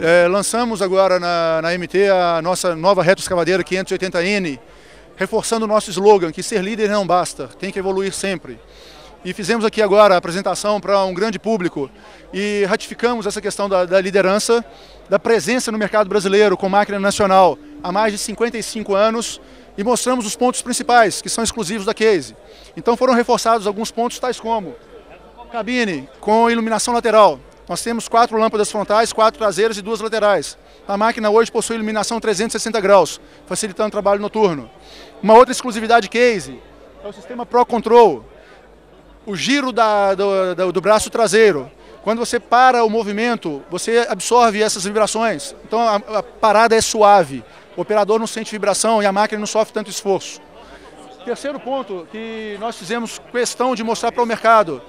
É, lançamos agora na, na, MT a nossa nova retroescavadeira 580N, reforçando o nosso slogan, que ser líder não basta, tem que evoluir sempre. E fizemos aqui agora a apresentação para um grande público e ratificamos essa questão da, da liderança, da presença no mercado brasileiro com máquina nacional há mais de 55 anos e mostramos os pontos principais, que são exclusivos da Case. Então foram reforçados alguns pontos tais como cabine com iluminação lateral, nós temos quatro lâmpadas frontais, quatro traseiras e duas laterais. A máquina hoje possui iluminação 360 graus, facilitando o trabalho noturno. Uma outra exclusividade case é o sistema Pro Control, o giro da, do, do, do braço traseiro. Quando você para o movimento, você absorve essas vibrações. Então a, a parada é suave, o operador não sente vibração e a máquina não sofre tanto esforço. Terceiro ponto que nós fizemos questão de mostrar para o mercado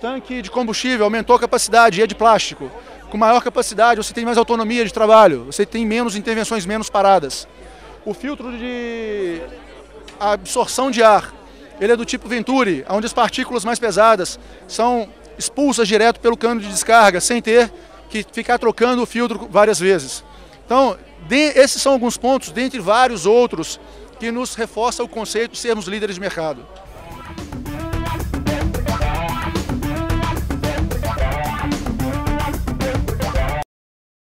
tanque de combustível aumentou a capacidade é de plástico. Com maior capacidade, você tem mais autonomia de trabalho, você tem menos intervenções, menos paradas. O filtro de absorção de ar, ele é do tipo Venturi, onde as partículas mais pesadas são expulsas direto pelo cano de descarga, sem ter que ficar trocando o filtro várias vezes. Então, esses são alguns pontos, dentre vários outros, que nos reforça o conceito de sermos líderes de mercado.